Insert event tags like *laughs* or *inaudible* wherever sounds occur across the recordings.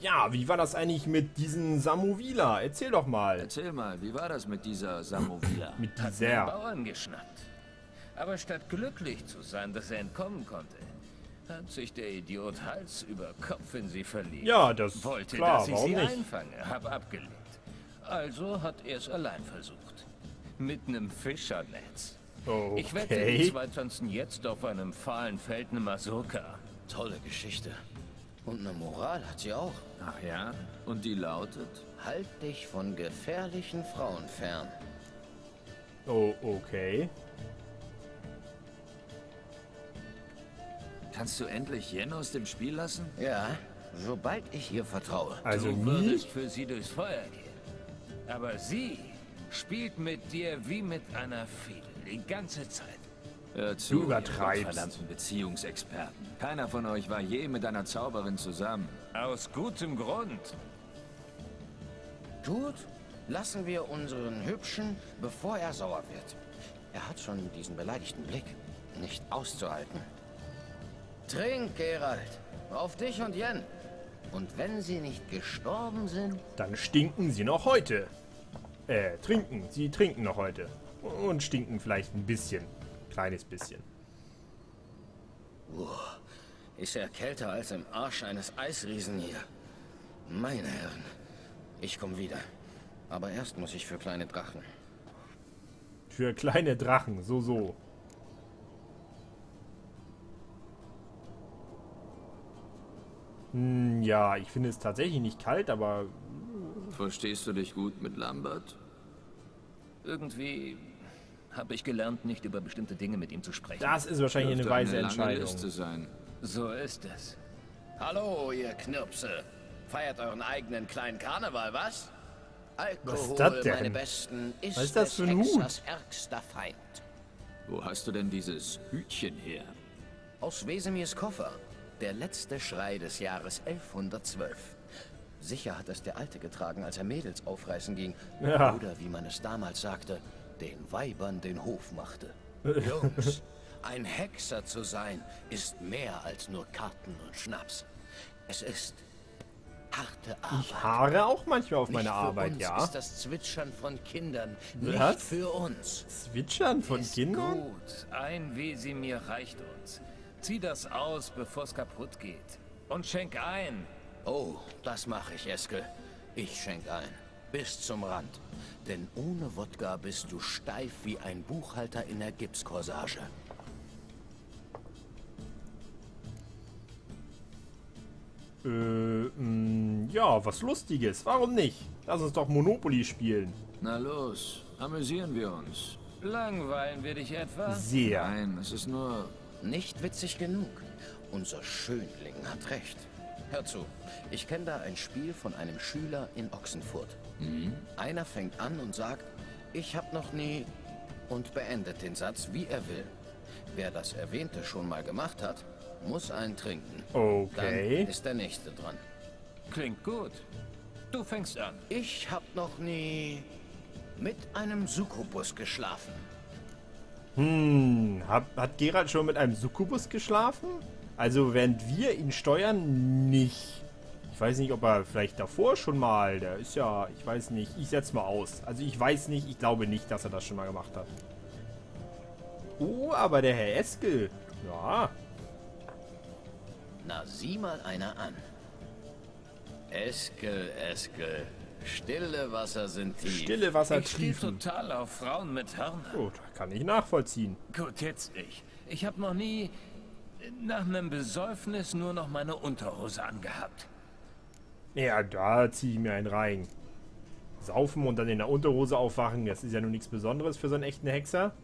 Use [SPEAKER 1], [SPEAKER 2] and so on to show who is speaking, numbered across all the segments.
[SPEAKER 1] Ja, wie war das eigentlich mit diesen Samovila? Erzähl doch mal.
[SPEAKER 2] Erzähl mal, wie war das mit dieser Samovila?
[SPEAKER 1] Mit
[SPEAKER 3] Hat den
[SPEAKER 1] dieser.
[SPEAKER 3] Bauern geschnappt. Aber statt glücklich zu sein, dass er entkommen konnte, hat sich der Idiot Hals über Kopf in sie verliebt.
[SPEAKER 1] Ja, das
[SPEAKER 3] Wollte,
[SPEAKER 1] klar,
[SPEAKER 3] dass ich
[SPEAKER 1] warum
[SPEAKER 3] sie
[SPEAKER 1] nicht?
[SPEAKER 3] einfange, hab abgelehnt. Also hat er es allein versucht. Mit einem Fischernetz. Ich wette, die
[SPEAKER 1] Okay.
[SPEAKER 3] zwei tanzen jetzt auf einem fahlen Feld eine Mazurka.
[SPEAKER 4] Tolle Geschichte. Und eine Moral hat sie auch.
[SPEAKER 2] Ach ja? Und die lautet?
[SPEAKER 4] Halt dich von gefährlichen Frauen fern.
[SPEAKER 1] Oh, okay.
[SPEAKER 2] Kannst du endlich Jen aus dem Spiel lassen?
[SPEAKER 4] Ja, sobald ich ihr vertraue.
[SPEAKER 1] Also
[SPEAKER 3] du
[SPEAKER 1] nie?
[SPEAKER 3] würdest für sie durchs Feuer gehen. Aber sie spielt mit dir wie mit einer Fiedel die ganze Zeit.
[SPEAKER 2] Hör zu,
[SPEAKER 1] Du übertreibst.
[SPEAKER 2] verdammten Beziehungsexperten. Keiner von euch war je mit einer Zauberin zusammen.
[SPEAKER 3] Aus gutem Grund.
[SPEAKER 4] Gut, lassen wir unseren Hübschen, bevor er sauer wird. Er hat schon diesen beleidigten Blick. Nicht auszuhalten. Trink, Gerald. Auf dich und Jen. Und wenn sie nicht gestorben sind,
[SPEAKER 1] Dann stinken sie noch heute. Äh, trinken. Sie trinken noch heute. Und stinken vielleicht ein bisschen. Kleines bisschen.
[SPEAKER 4] Ist er kälter als im Arsch eines Eisriesen hier. Meine Herren, ich komme wieder. Aber erst muss ich für kleine Drachen.
[SPEAKER 1] Für kleine Drachen. So, so. Hm, ja, ich finde es tatsächlich nicht kalt, aber
[SPEAKER 2] Verstehst du dich gut mit Lambert?
[SPEAKER 3] Irgendwie habe ich gelernt, nicht über bestimmte Dinge mit ihm zu sprechen.
[SPEAKER 1] das ist wahrscheinlich eine weise Entscheidung.
[SPEAKER 2] Liste sein.
[SPEAKER 3] So ist es.
[SPEAKER 4] Hallo, ihr Knirpse. Feiert euren eigenen kleinen Karneval, was? Alkohol,
[SPEAKER 1] Was ist das denn?
[SPEAKER 4] meine Besten, ist,
[SPEAKER 1] Was ist das für ein Hut?
[SPEAKER 4] Ärgster Feind.
[SPEAKER 2] Wo hast du denn dieses Hütchen her?
[SPEAKER 4] Aus Wesemirs Koffer. Der letzte Schrei des Jahres 1112. Sicher hat es der Alte getragen, als er Mädels aufreißen ging.
[SPEAKER 1] Ja.
[SPEAKER 4] Oder wie man es damals sagte, den Weibern den Hof machte. *laughs* Jungs, ein Hexer zu sein, ist mehr als nur Karten und Schnaps. Es ist harte Arbeit.
[SPEAKER 1] Ich haare auch manchmal auf
[SPEAKER 4] Nicht
[SPEAKER 1] meine
[SPEAKER 4] für
[SPEAKER 1] Arbeit,
[SPEAKER 4] uns
[SPEAKER 1] ja.
[SPEAKER 4] ist das Zwitschern von Kindern. Nicht
[SPEAKER 1] Was?
[SPEAKER 4] für uns.
[SPEAKER 1] Zwitschern von
[SPEAKER 3] Ist
[SPEAKER 1] Kindern?
[SPEAKER 3] Gut, ein Wesemir reicht uns. Zieh das aus, bevor es kaputt geht. Und schenk ein.
[SPEAKER 4] Oh, das mache ich, Eskel. Ich schenk ein. Bis zum Rand. Denn ohne Wodka bist du steif wie ein Buchhalter in der Gipskorsage.
[SPEAKER 1] Äh, mh, ja, was Lustiges. Warum nicht? Lass uns doch Monopoly spielen.
[SPEAKER 2] Na los, amüsieren wir uns.
[SPEAKER 3] Langweilen wir dich etwa?
[SPEAKER 1] Sehr.
[SPEAKER 2] Nein, es ist nur...
[SPEAKER 4] Nicht witzig genug. Unser Schönling hat recht. Hör zu, ich kenne da ein Spiel von einem Schüler in Ochsenfurt. Einer fängt an und sagt, ich hab noch nie und beendet den Satz, wie er will. Wer das Erwähnte schon mal gemacht hat, muss einen trinken.
[SPEAKER 1] Okay.
[SPEAKER 4] Dann ist der Nächste dran.
[SPEAKER 3] Klingt gut. Du fängst an.
[SPEAKER 4] Ich hab noch nie mit einem Succubus geschlafen.
[SPEAKER 1] Hm, hab, hat Gerald schon mit einem Succubus geschlafen? Also während wir ihn steuern, nicht. Ich weiß nicht, ob er vielleicht davor schon mal, der ist ja, ich weiß nicht, ich setz mal aus. Also ich weiß nicht, ich glaube nicht, dass er das schon mal gemacht hat. Oh, aber der Herr Eskel, ja,
[SPEAKER 4] Na, sieh mal einer an. Eskel, Eskel. Stille Wasser sind tief.
[SPEAKER 1] stille Wasser
[SPEAKER 3] Ich stehe total auf Frauen mit Hörnern.
[SPEAKER 1] Gut, kann ich nachvollziehen.
[SPEAKER 3] Gut, jetzt ich. Ich habe noch nie nach einem Besäufnis nur noch meine Unterhose angehabt.
[SPEAKER 1] Ja, da ziehe ich mir einen rein. Saufen und dann in der Unterhose aufwachen, das ist ja nun nichts Besonderes für so einen echten Hexer.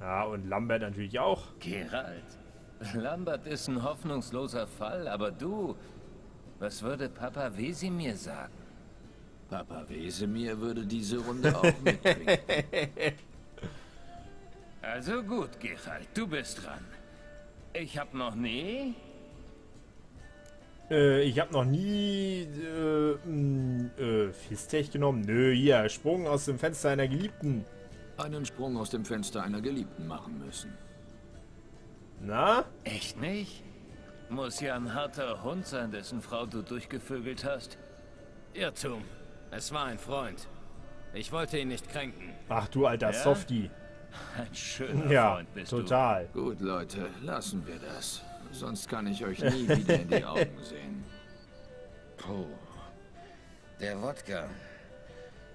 [SPEAKER 1] Ja, und Lambert natürlich auch.
[SPEAKER 3] Gerald, *laughs* Lambert ist ein hoffnungsloser Fall, aber du, was würde Papa Wesimir sagen?
[SPEAKER 2] Papa Wesemir würde diese Runde auch mitkriegen. *laughs*
[SPEAKER 3] Also gut, Gerald, du bist dran. Ich habe noch nie...
[SPEAKER 1] Äh, ich habe noch nie äh, mh, äh, Fistech genommen. Nö, hier, Sprung aus dem Fenster einer Geliebten.
[SPEAKER 2] Einen Sprung aus dem Fenster einer Geliebten machen müssen.
[SPEAKER 1] Na?
[SPEAKER 3] Echt nicht? Muss ja ein harter Hund sein, dessen Frau du durchgevögelt hast.
[SPEAKER 5] Irrtum. Es war ein Freund. Ich wollte ihn nicht kränken.
[SPEAKER 1] Ach du alter
[SPEAKER 3] Ja?
[SPEAKER 1] Softie. *laughs*
[SPEAKER 3] Ein schöner
[SPEAKER 1] Ja,
[SPEAKER 3] Freund bist
[SPEAKER 1] total.
[SPEAKER 2] Gut, Leute, lassen wir das. Sonst kann ich euch nie wieder in die Augen *laughs* sehen.
[SPEAKER 4] Puh. Der Wodka.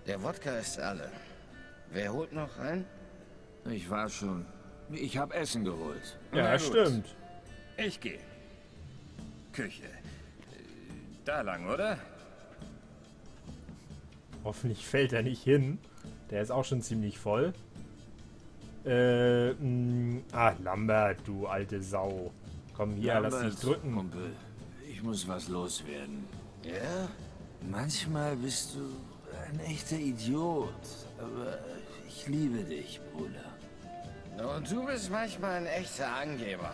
[SPEAKER 4] Der Wodka ist alle. Wer holt noch ein?
[SPEAKER 2] Ich war schon. Ich habe Essen geholt.
[SPEAKER 1] Ja, stimmt.
[SPEAKER 3] Ich gehe. Küche. Da lang, oder?
[SPEAKER 1] Hoffentlich fällt er nicht hin. Der ist auch schon ziemlich voll. Äh, mh, ah, Lambert, du alte Sau. Komm hier, lass dich
[SPEAKER 2] Lambert,
[SPEAKER 1] drücken.
[SPEAKER 2] Kumpel, ich muss was loswerden.
[SPEAKER 4] Ja?
[SPEAKER 2] Manchmal bist du ein echter Idiot. Aber ich liebe dich, Bruder.
[SPEAKER 4] Und du bist manchmal ein echter Angeber.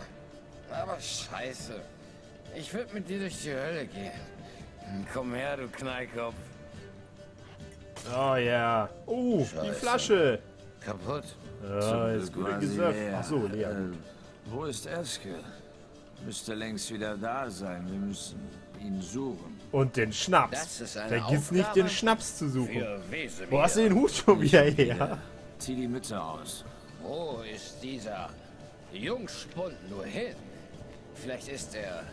[SPEAKER 4] Aber scheiße. Ich würde mit dir durch die Hölle gehen. Komm her, du Knallkopf.
[SPEAKER 1] Oh ja. Oh, die
[SPEAKER 4] Scheiße.
[SPEAKER 1] Flasche.
[SPEAKER 4] Kaputt.
[SPEAKER 1] Ja, ist gut
[SPEAKER 2] sie
[SPEAKER 1] gesöfft.
[SPEAKER 2] leer. Äh, wo ist Eske? Müsste längst wieder da sein. Wir müssen ihn suchen.
[SPEAKER 1] Und den Schnaps. Vergiss nicht, den Schnaps zu suchen. Wo hast du den Hut schon wieder her?
[SPEAKER 2] Zieh die Mütze aus.
[SPEAKER 4] Wo ist dieser Jungspund nur hin? Vielleicht ist er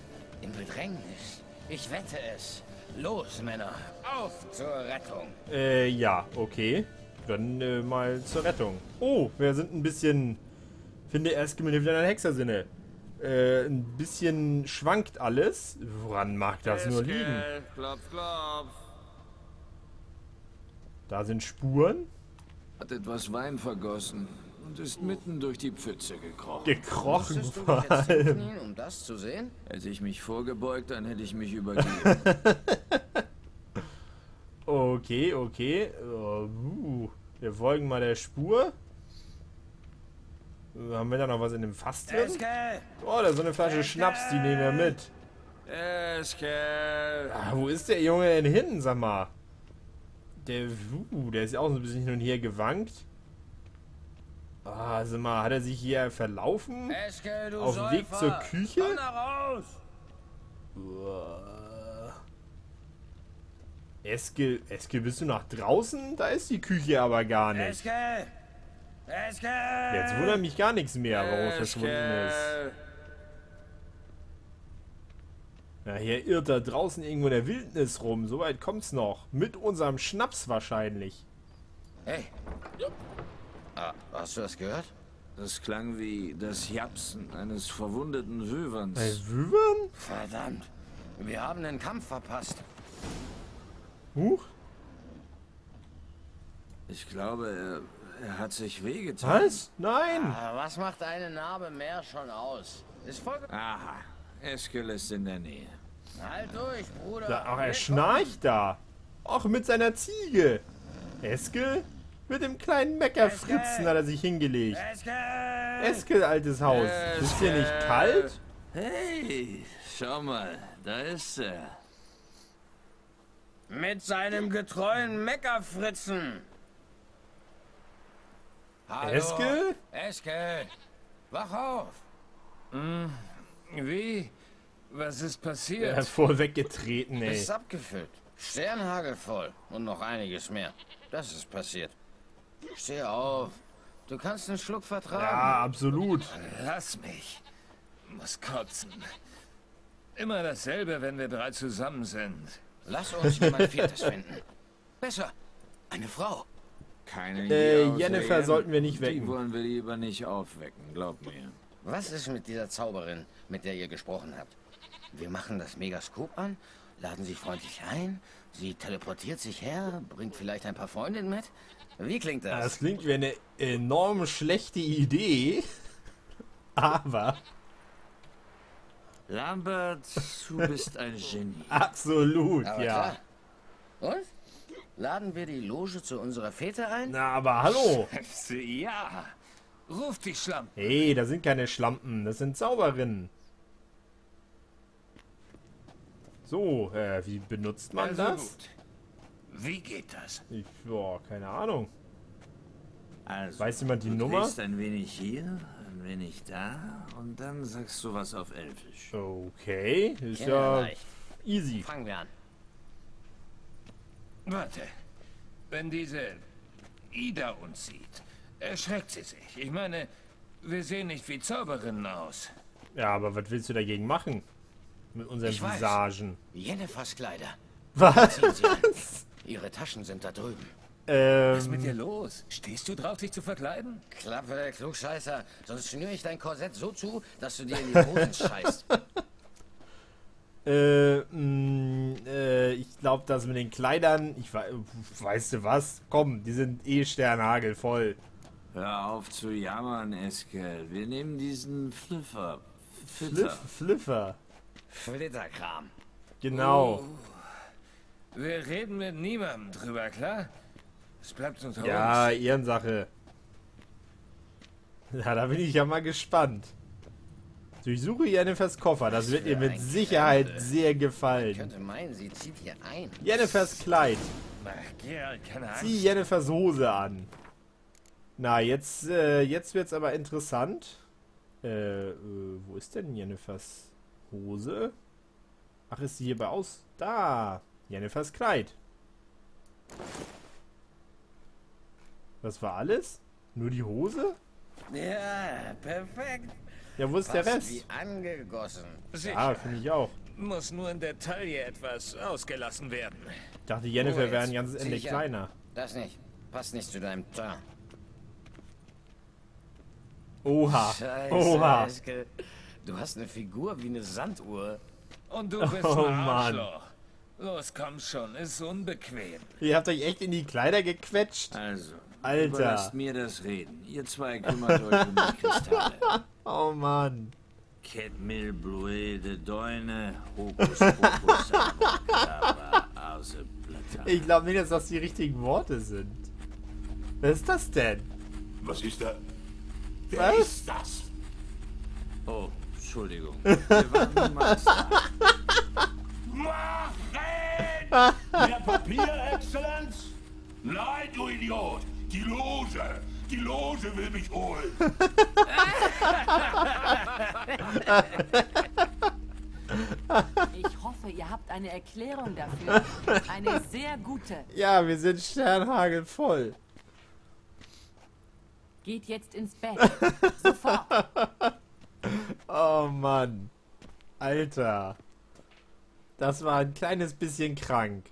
[SPEAKER 4] in Bedrängnis. Ich wette es. Los, Männer, auf zur Rettung.
[SPEAKER 1] Äh, ja, okay. Dann äh, mal zur Rettung. Oh, wir sind ein bisschen... Finde erst mit wieder ein Hexersinne. Äh, ein bisschen schwankt alles. Woran mag das nur liegen?
[SPEAKER 2] Klopf, klopf.
[SPEAKER 1] Da sind Spuren.
[SPEAKER 2] Hat etwas Wein vergossen und ist mitten durch die Pfütze gekrochen.
[SPEAKER 1] Gekrochen vor allem.
[SPEAKER 4] hinknien, um das zu sehen?
[SPEAKER 2] Hätte ich mich vorgebeugt, dann hätte ich mich übergeben. *laughs*
[SPEAKER 1] Okay, okay. Oh, uh. Wir folgen mal der Spur. Haben wir da noch was in dem Fass drin?
[SPEAKER 4] Eske!
[SPEAKER 1] Oh, da ist so eine Flasche Schnaps, die nehmen wir mit.
[SPEAKER 2] Eske!
[SPEAKER 1] Ah, wo ist der Junge denn hin, sag mal? Der, uh, der ist auch so ein bisschen hin und her gewankt. Ah, sag mal, hat er sich hier verlaufen?
[SPEAKER 4] Eske, du
[SPEAKER 1] Auf dem Weg zur Küche?
[SPEAKER 4] Komm da raus!
[SPEAKER 1] Uah. Eske, Eske, bist du nach draußen? Da ist die Küche aber gar nicht.
[SPEAKER 4] Eske! Eske!
[SPEAKER 1] Jetzt wundert mich gar nichts mehr, warum er verschwunden ist. Ja, hier irrt er draußen irgendwo in der Wildnis rum. Soweit kommt's noch. Mit unserem Schnaps wahrscheinlich.
[SPEAKER 4] Hey! Ah, hast du das gehört?
[SPEAKER 2] Das klang wie das Japsen eines verwundeten Wöverns.
[SPEAKER 1] Bei Wüvern?
[SPEAKER 4] Verdammt! Wir haben den Kampf verpasst.
[SPEAKER 1] Huch.
[SPEAKER 2] Ich glaube, er, er hat sich wehgetan.
[SPEAKER 1] Was? Nein.
[SPEAKER 4] Ah, was macht eine Narbe mehr schon aus? Ist voll...
[SPEAKER 2] Aha, Eskel ist in der Nähe.
[SPEAKER 4] Halt durch, Bruder.
[SPEAKER 1] Da, ach, er schnarcht da. Ach, mit seiner Ziege. Eskel? Mit dem kleinen Meckerfritzen hat er sich hingelegt.
[SPEAKER 4] kommen. Eske!
[SPEAKER 1] Eskel, altes Haus. Ist dir nicht kalt?
[SPEAKER 2] Hey, schau mal, da ist er.
[SPEAKER 4] Mit seinem getreuen Meckerfritzen. Hallo?
[SPEAKER 1] Eske?
[SPEAKER 4] Eske! Wach auf!
[SPEAKER 3] Wie? Was ist
[SPEAKER 1] Er
[SPEAKER 3] passiert?
[SPEAKER 1] hat voll weggetreten, ey.
[SPEAKER 4] Ist abgefüllt. Sternhagel voll. Und noch einiges mehr. Das ist passiert. Steh auf. Du kannst einen Schluck vertragen.
[SPEAKER 1] Ja, absolut.
[SPEAKER 3] Lass mich. Muss kotzen. Immer dasselbe, wenn wir drei zusammen sind.
[SPEAKER 4] Lass uns jemand *laughs* Viertes finden. Besser. Eine Frau.
[SPEAKER 2] Keine
[SPEAKER 1] Äh, Jennifer
[SPEAKER 2] Jen.
[SPEAKER 1] sollten wir nicht
[SPEAKER 2] Die
[SPEAKER 1] wecken.
[SPEAKER 2] wollen wir lieber nicht aufwecken, glaub mir.
[SPEAKER 4] Was ist mit dieser Zauberin, mit der ihr gesprochen habt? Wir machen das Megaskop an, laden sie freundlich ein, sie teleportiert sich her, bringt vielleicht ein paar Freundinnen mit. Wie klingt das?
[SPEAKER 1] Das klingt wie eine enorm schlechte Idee. *laughs* Aber
[SPEAKER 2] Lambert, du bist ein Genie. *laughs*
[SPEAKER 1] absolut,
[SPEAKER 4] Aber
[SPEAKER 1] ja.
[SPEAKER 4] klar. Und? Laden wir die Loge zu unserer Fete ein?
[SPEAKER 1] Na, aber hallo.
[SPEAKER 3] Ja. Ruf die Schlampe.
[SPEAKER 1] Hey, da sind keine Schlampen, das sind Zauberinnen. So, äh, wie benutzt man
[SPEAKER 3] Also
[SPEAKER 1] das?
[SPEAKER 3] gut. Wie geht das?
[SPEAKER 1] Ich, boah, keine Ahnung.
[SPEAKER 2] Also,
[SPEAKER 1] Weiß jemand die
[SPEAKER 2] du
[SPEAKER 1] Nummer?
[SPEAKER 2] drehst ein wenig hier, ein ich da und dann sagst du was auf Elfisch.
[SPEAKER 1] Okay, ist
[SPEAKER 4] Ja,
[SPEAKER 1] ja
[SPEAKER 4] leicht.
[SPEAKER 1] easy.
[SPEAKER 4] Fangen wir an.
[SPEAKER 3] Warte. Wenn diese Ida uns sieht, erschreckt sie sich. Ich meine, wir sehen nicht wie Zauberinnen aus.
[SPEAKER 1] Ja, aber was willst du dagegen machen? Mit unseren
[SPEAKER 4] Ich weiß.
[SPEAKER 1] Visagen.
[SPEAKER 4] Jennifers Kleider.
[SPEAKER 1] Was? *laughs*
[SPEAKER 4] Ihre Taschen sind da drüben.
[SPEAKER 3] Was ist mit
[SPEAKER 1] Ähm,
[SPEAKER 3] dir los? Stehst du drauf, dich zu verkleiden?
[SPEAKER 4] Klappe, Klugscheißer. Sonst schnüre ich dein Korsett so zu, dass du dir in die *laughs* Hosen scheißt.
[SPEAKER 1] äh, mh, äh, ich glaube, das mit den Kleidern, ich weiß, weißt du was? Komm, die sind eh sternhagelvoll.
[SPEAKER 2] Hör auf zu jammern, Eskel. Wir nehmen diesen Fliffer.
[SPEAKER 1] Fliff,
[SPEAKER 2] Fitter.
[SPEAKER 1] Fliffer.
[SPEAKER 4] Flitterkram.
[SPEAKER 1] Genau.
[SPEAKER 3] Wir reden mit niemandem drüber, klar? Es bleibt unter
[SPEAKER 1] Ja,
[SPEAKER 3] uns.
[SPEAKER 1] Ehrensache. Ja, da bin ich ja mal gespannt. Durchsuche Jennifers Koffer, das wird ihr mit Sicherheit
[SPEAKER 4] Krempel.
[SPEAKER 1] sehr
[SPEAKER 4] Ich
[SPEAKER 1] gefallen.
[SPEAKER 4] könnte meinen, sie zieht hier ein.
[SPEAKER 1] Jennifers Kleid.
[SPEAKER 3] Ach.
[SPEAKER 1] Zieh Jennifers Hose an. Na, jetzt, äh, jetzt wird's aber interessant. Äh, äh, wo ist denn Jennifers Hose? Ach, ist sie hier bei aus? Da. Jennifers Kleid. Das war alles? Nur die Hose?
[SPEAKER 4] Ja, perfekt.
[SPEAKER 1] Ja, wo ist der
[SPEAKER 4] Fast
[SPEAKER 1] Rest?
[SPEAKER 4] wie angegossen.
[SPEAKER 3] Sicher.
[SPEAKER 1] Ja, finde ich auch.
[SPEAKER 3] Muss nur in der Taille etwas ausgelassen werden.
[SPEAKER 1] Ich dachte, Jennifer
[SPEAKER 4] Oh,
[SPEAKER 1] wäre ein ganzes Ende
[SPEAKER 4] sicher.
[SPEAKER 1] kleiner.
[SPEAKER 4] Das nicht. Passt nicht zu deinem Teint.
[SPEAKER 1] Oha.
[SPEAKER 4] Scheiße,
[SPEAKER 1] Oha.
[SPEAKER 4] Eskel. Du hast eine Figur wie eine Sanduhr.
[SPEAKER 3] Und du bist
[SPEAKER 1] Oh,
[SPEAKER 3] ein
[SPEAKER 1] Mann.
[SPEAKER 3] Los, komm schon, ist unbequem.
[SPEAKER 1] Ihr habt euch echt in die Kleider gequetscht?
[SPEAKER 2] Also,
[SPEAKER 1] Alter.
[SPEAKER 2] überlasst mir das Reden. Ihr zwei kümmert euch um die Kristalle. *laughs*
[SPEAKER 1] Oh Mann.
[SPEAKER 2] Ketmil, Bluede, Deune, Hokus Plata.
[SPEAKER 1] Ich glaube nicht, dass das die richtigen Worte sind. Was ist das denn?
[SPEAKER 6] Was ist da? Wer
[SPEAKER 1] Was?
[SPEAKER 6] ist das?
[SPEAKER 2] Oh, Entschuldigung. Wir waren niemals da. *laughs*
[SPEAKER 6] Mehr *laughs* Papier, Exzellenz? Nein, du Idiot! Die Loge! Die Loge will mich holen! *laughs*
[SPEAKER 7] Ich hoffe, ihr habt eine Erklärung dafür. *laughs* Eine sehr gute.
[SPEAKER 1] Ja, wir sind sternhagelvoll.
[SPEAKER 7] Geht jetzt ins Bett. Sofort.
[SPEAKER 1] Oh Mann. Alter. Das war ein kleines bisschen krank.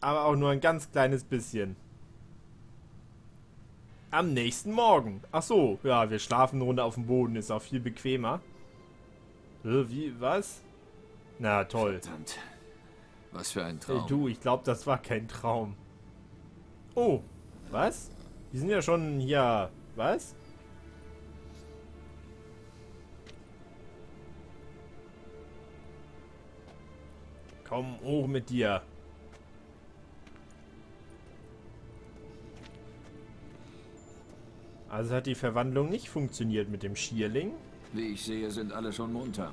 [SPEAKER 1] Aber auch nur ein ganz kleines bisschen. Am nächsten Morgen. Ach so, ja, wir schlafen eine Runde auf dem Boden, ist auch viel bequemer. Äh, Wie, was? Na toll.
[SPEAKER 2] Verdammt. Was für ein Traum.
[SPEAKER 1] du, ich glaube, das war kein Traum. Oh, was? Die sind ja schon hier. Was? Komm hoch mit dir. Also hat die Verwandlung nicht funktioniert mit dem Schierling.
[SPEAKER 2] Wie ich sehe, sind alle schon munter.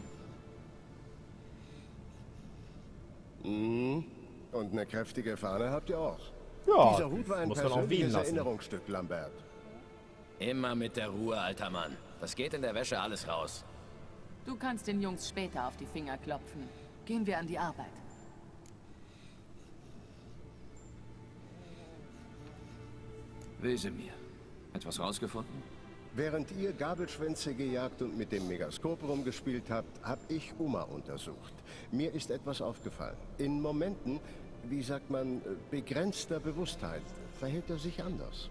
[SPEAKER 8] Und eine kräftige Fahne habt ihr auch.
[SPEAKER 1] Ja,
[SPEAKER 8] Dieser Hut war ein
[SPEAKER 1] muss man auch wehen
[SPEAKER 8] persönliches
[SPEAKER 1] lassen.
[SPEAKER 8] Erinnerungsstück, Lambert.
[SPEAKER 4] Immer mit der Ruhe, alter Mann. Das geht in der Wäsche alles raus.
[SPEAKER 7] Du kannst den Jungs später auf die Finger klopfen. Gehen wir an die Arbeit.
[SPEAKER 2] Wesemir. Etwas rausgefunden?
[SPEAKER 8] Während ihr Gabelschwänze gejagt und mit dem Megaskop rumgespielt habt, hab ich Uma untersucht. Mir ist etwas aufgefallen. In Momenten, wie sagt man, begrenzter Bewusstheit, verhält er sich anders.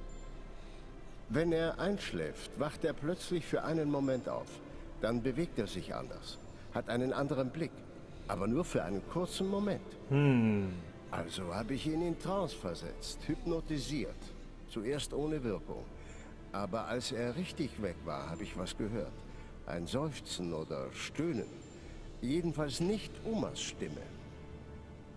[SPEAKER 8] Wenn er einschläft, wacht er plötzlich für einen Moment auf. Dann bewegt er sich anders, hat einen anderen Blick, aber nur für einen kurzen Moment. Also habe ich ihn in Trance versetzt, hypnotisiert. Zuerst ohne Wirkung. Aber als er richtig weg war, habe ich was gehört. Ein Seufzen oder Stöhnen. Jedenfalls nicht Umas Stimme.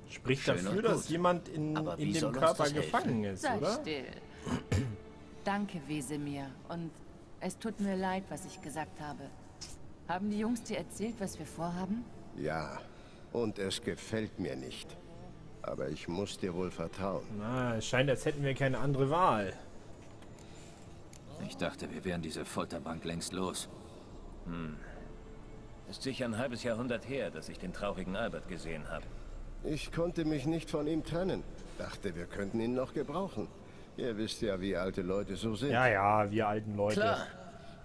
[SPEAKER 1] Spricht
[SPEAKER 4] Schön
[SPEAKER 1] dafür, dass jemand in, in dem Körper gefangen ist,
[SPEAKER 7] Sei
[SPEAKER 1] oder?
[SPEAKER 7] still. *clears throat* Danke, Wesemir. Und es tut mir leid, was ich gesagt habe. Haben die Jungs dir erzählt, was wir vorhaben?
[SPEAKER 8] Ja, und es gefällt mir nicht. Aber ich muss dir wohl vertrauen.
[SPEAKER 1] Na, es scheint, als hätten wir keine andere Wahl.
[SPEAKER 2] Ich dachte, wir wären diese Folterbank längst los.
[SPEAKER 3] Ist sicher ein halbes Jahrhundert her, dass ich den traurigen Albert gesehen habe.
[SPEAKER 8] Ich konnte mich nicht von ihm trennen. Dachte, wir könnten ihn noch gebrauchen. Ihr wisst ja, wie alte Leute so sind.
[SPEAKER 1] Ja, ja, wir alten Leute.
[SPEAKER 4] Klar.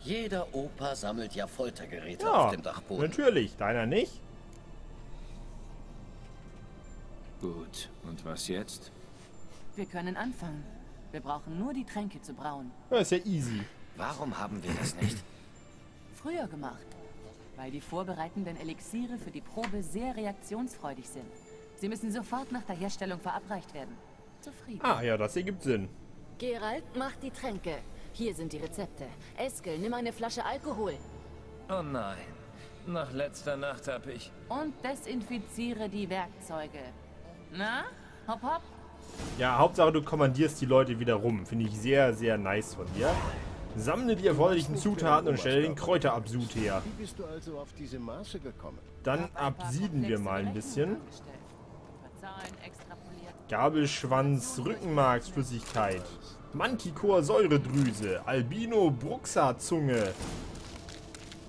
[SPEAKER 4] Jeder Opa sammelt ja Foltergeräte
[SPEAKER 1] Ja,
[SPEAKER 4] auf dem Dachboden.
[SPEAKER 1] natürlich. Deiner nicht?
[SPEAKER 2] Gut, und was jetzt?
[SPEAKER 7] Wir können anfangen. Wir brauchen nur die Tränke zu brauen.
[SPEAKER 1] Das ist ja easy.
[SPEAKER 4] Warum haben wir das nicht? *clears throat*
[SPEAKER 7] Früher gemacht. Weil die vorbereitenden Elixiere für die Probe sehr reaktionsfreudig sind. Sie müssen sofort nach der Herstellung verabreicht werden. Zufrieden.
[SPEAKER 1] Ah, ja, das ergibt Sinn.
[SPEAKER 9] Gerald, mach die Tränke. Hier sind die Rezepte. Eskel, nimm eine Flasche Alkohol.
[SPEAKER 3] Oh nein. Nach letzter Nacht habe ich...
[SPEAKER 7] Und desinfiziere die Werkzeuge. Na? Hopp, hopp.
[SPEAKER 1] Ja, Hauptsache du kommandierst die Leute wieder rum. Finde ich sehr, sehr nice von dir. Sammle die erforderlichen Zutaten und stelle den Kräuterabsud her.
[SPEAKER 8] Wie bist du also auf diese Maße gekommen?
[SPEAKER 1] Dann absieden wir mal ein bisschen. Gabelschwanz, Rückenmarksflüssigkeit, Manticore Säuredrüse, Albino Bruxa-Zunge.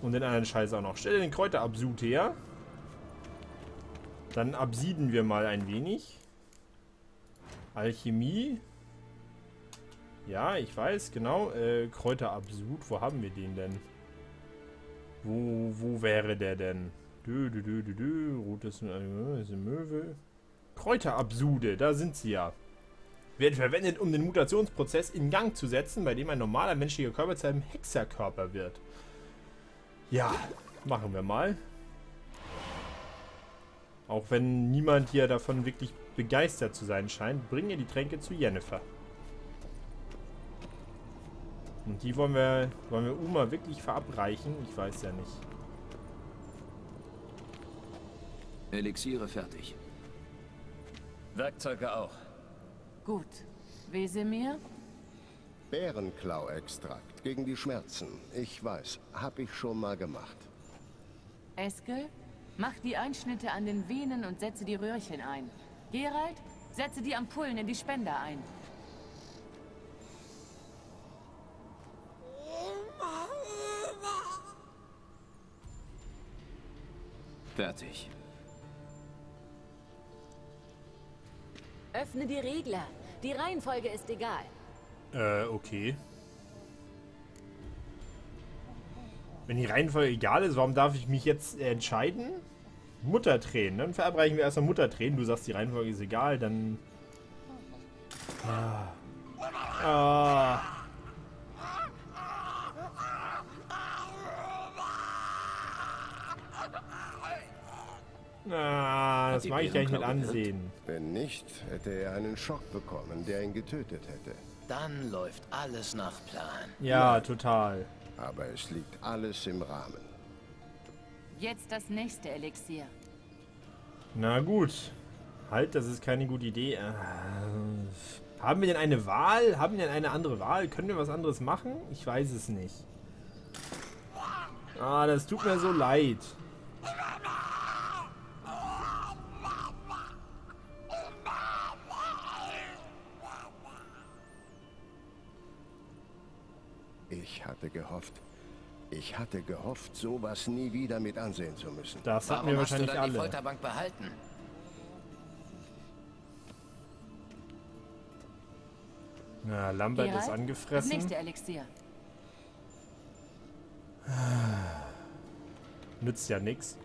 [SPEAKER 1] Und den anderen Scheiß auch noch. Stelle den Kräuterabsud her. Dann absieden wir mal ein wenig. Alchemie. Ja, ich weiß, genau. Äh, Kräuterabsud. Wo haben wir den denn? Wo, wo wäre der denn? Dö, dö, dö, dö, dö. Rotes Möwe. Kräuterabsude, da sind sie ja. Werden verwendet, um den Mutationsprozess in Gang zu setzen, bei dem ein normaler menschlicher Körper zu einem Hexerkörper wird. Ja, machen wir mal. Auch wenn niemand hier davon wirklich begeistert zu sein scheint, bringen wir die Tränke zu Jennifer. Und die wollen wir, wollen wir Uma wirklich verabreichen? Ich weiß ja nicht.
[SPEAKER 2] Elixiere fertig.
[SPEAKER 3] Werkzeuge auch.
[SPEAKER 7] Gut. Wesemir?
[SPEAKER 8] Bärenklau-Extrakt gegen die Schmerzen. Ich weiß, hab ich schon mal gemacht.
[SPEAKER 7] Eskel? Mach die Einschnitte an den Venen und setze die Röhrchen ein. Gerald? Setze die Ampullen in die Spender ein.
[SPEAKER 2] Fertig.
[SPEAKER 9] Öffne die Regler. Die Reihenfolge ist egal.
[SPEAKER 1] Äh, okay. Wenn die Reihenfolge egal ist, warum darf ich mich jetzt entscheiden? Muttertränen. Dann verabreichen wir erstmal Muttertränen. Du sagst, die Reihenfolge ist egal, dann... Ah. Ah. Ah, das mag ich gar nicht mit ansehen.
[SPEAKER 8] Wenn nicht, hätte er einen Schock bekommen, der ihn getötet hätte.
[SPEAKER 4] Dann läuft alles nach Plan.
[SPEAKER 1] Ja, total.
[SPEAKER 8] Aber es liegt alles im Rahmen.
[SPEAKER 7] Jetzt das nächste Elixier.
[SPEAKER 1] Na gut. Halt, das ist keine gute Idee. Äh, haben wir denn eine Wahl? Haben wir denn eine andere Wahl? Können wir was anderes machen? Ich weiß es nicht. Ah, das tut mir so leid.
[SPEAKER 8] Ich hatte gehofft, ich hatte gehofft, sowas nie wieder mit ansehen zu müssen.
[SPEAKER 1] Das hatten
[SPEAKER 4] Warum
[SPEAKER 1] wir
[SPEAKER 4] hast du
[SPEAKER 1] wahrscheinlich
[SPEAKER 4] dann die
[SPEAKER 1] alle.
[SPEAKER 4] Folterbank behalten?
[SPEAKER 1] Na, Lambert
[SPEAKER 7] Gerald?
[SPEAKER 1] ist
[SPEAKER 7] Das
[SPEAKER 1] angefressen.
[SPEAKER 7] nächste Elixier.
[SPEAKER 1] Nützt ja nix.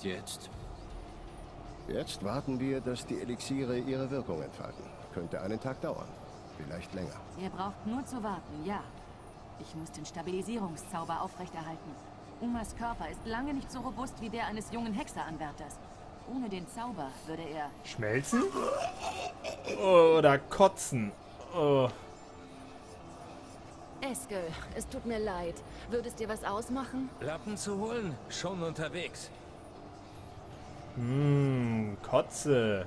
[SPEAKER 2] Und jetzt?
[SPEAKER 8] Jetzt warten wir, dass die Elixiere ihre Wirkung entfalten. Könnte einen Tag dauern. Vielleicht länger.
[SPEAKER 7] Ihr braucht nur zu warten, ja. Ich muss den Stabilisierungszauber aufrechterhalten. Umas Körper ist lange nicht so robust wie der eines jungen Hexeranwärters. Ohne den Zauber würde er...
[SPEAKER 1] Schmelzen? Oder kotzen? Oh.
[SPEAKER 9] Eskel, es tut mir leid. Würde es dir was ausmachen?
[SPEAKER 3] Lappen zu holen? Schon unterwegs.
[SPEAKER 1] Hm, Kotze.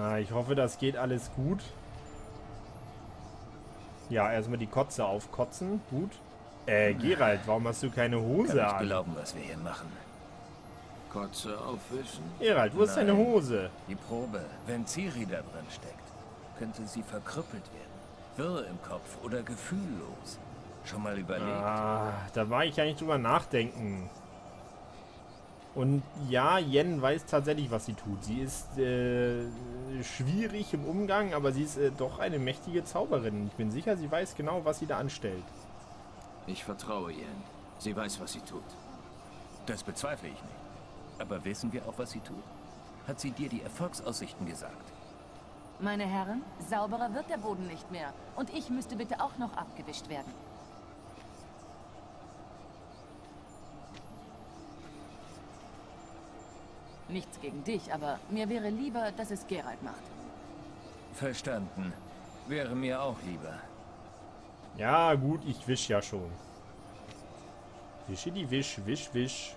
[SPEAKER 1] Ah, ich hoffe, das geht alles gut. Ja, erstmal die Kotze aufkotzen. Gut. Äh, Gerald, warum hast du keine
[SPEAKER 3] Kann
[SPEAKER 1] Hose
[SPEAKER 3] nicht
[SPEAKER 1] an?
[SPEAKER 3] glauben, was wir hier machen.
[SPEAKER 2] Kotze aufwischen?
[SPEAKER 1] Gerald, wo ist deine. Hose?
[SPEAKER 3] Die Probe, wenn Ciri da drin steckt, könnte sie verkrüppelt werden. Wirr im Kopf oder gefühllos. Schon mal überlegt?
[SPEAKER 1] Ah, da war ich ja nicht drüber nachdenken. Und ja, Yen weiß tatsächlich, was sie tut. Sie ist äh, schwierig im Umgang, aber sie ist äh, doch eine mächtige Zauberin. Ich bin sicher, sie weiß genau, was sie da anstellt.
[SPEAKER 2] Ich vertraue Yen. Sie weiß, was sie tut.
[SPEAKER 3] Das bezweifle ich nicht. Aber wissen wir auch, was sie tut? Hat sie dir die Erfolgsaussichten gesagt?
[SPEAKER 7] Meine Herren, sauberer wird der Boden nicht mehr. Und ich müsste bitte auch noch abgewischt werden. Nichts gegen dich, aber mir wäre lieber, dass es Gerald macht.
[SPEAKER 3] Verstanden. Wäre mir auch lieber.
[SPEAKER 1] Ja, gut, ich wisch ja schon. Wische die Wisch, wisch, wisch.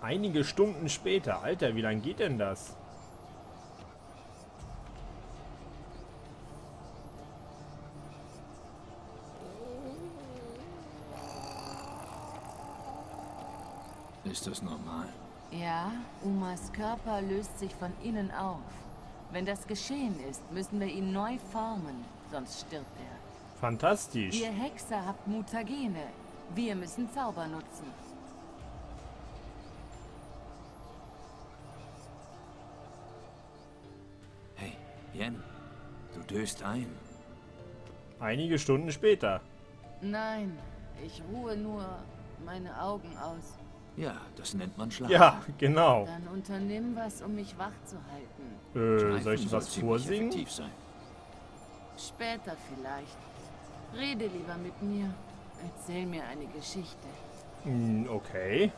[SPEAKER 1] Einige Stunden später. Alter, wie lange geht denn das?
[SPEAKER 2] Ist das normal?
[SPEAKER 7] Ja, Umas Körper löst sich von innen auf. Wenn das geschehen ist, müssen wir ihn neu formen, sonst stirbt er.
[SPEAKER 1] Fantastisch.
[SPEAKER 7] Ihr Hexer habt Mutagene. Wir müssen Zauber nutzen.
[SPEAKER 2] Hey, Yen, du döst ein.
[SPEAKER 1] Einige Stunden später.
[SPEAKER 7] Nein, ich ruhe nur meine Augen aus.
[SPEAKER 2] Ja, das nennt man Schlaf.
[SPEAKER 1] Ja, genau.
[SPEAKER 7] Dann unternimm was, um mich wach zu halten.
[SPEAKER 1] Äh, soll ich was vorsingen?
[SPEAKER 7] Später vielleicht. Rede lieber mit mir. Erzähl mir eine Geschichte.
[SPEAKER 1] Hm, okay.